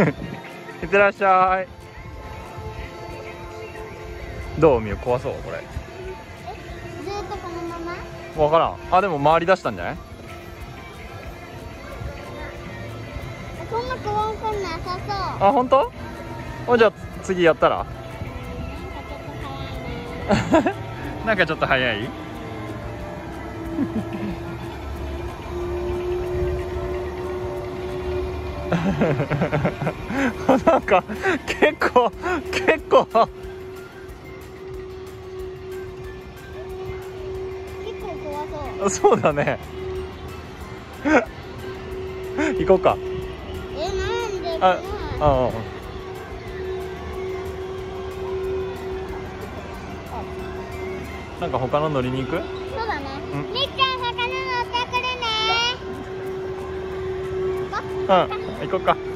いってらっしゃい。どうみゆ怖そうこれ。ずっとこのまま？分からん。あでも回り出したんじゃない？そんな怖くなさそう。あ本当？おじゃあ次やったら？なんかちょっと早い？なんか結構結構結構怖そう。そうだね。行こうか。えなんであもああ。なんか他の乗りに行く？そうだね。うん行こうか。